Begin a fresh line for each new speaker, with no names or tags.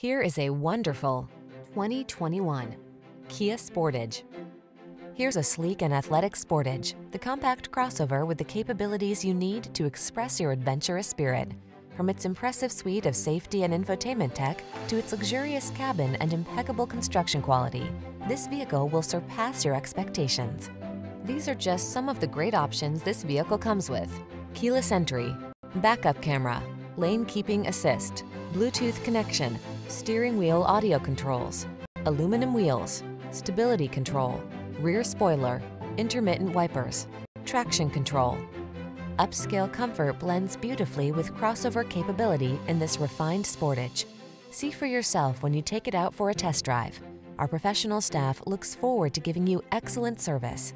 Here is a wonderful 2021 Kia Sportage. Here's a sleek and athletic Sportage, the compact crossover with the capabilities you need to express your adventurous spirit. From its impressive suite of safety and infotainment tech to its luxurious cabin and impeccable construction quality, this vehicle will surpass your expectations. These are just some of the great options this vehicle comes with. Keyless entry, backup camera, lane keeping assist, Bluetooth connection, steering wheel audio controls, aluminum wheels, stability control, rear spoiler, intermittent wipers, traction control. Upscale comfort blends beautifully with crossover capability in this refined Sportage. See for yourself when you take it out for a test drive. Our professional staff looks forward to giving you excellent service.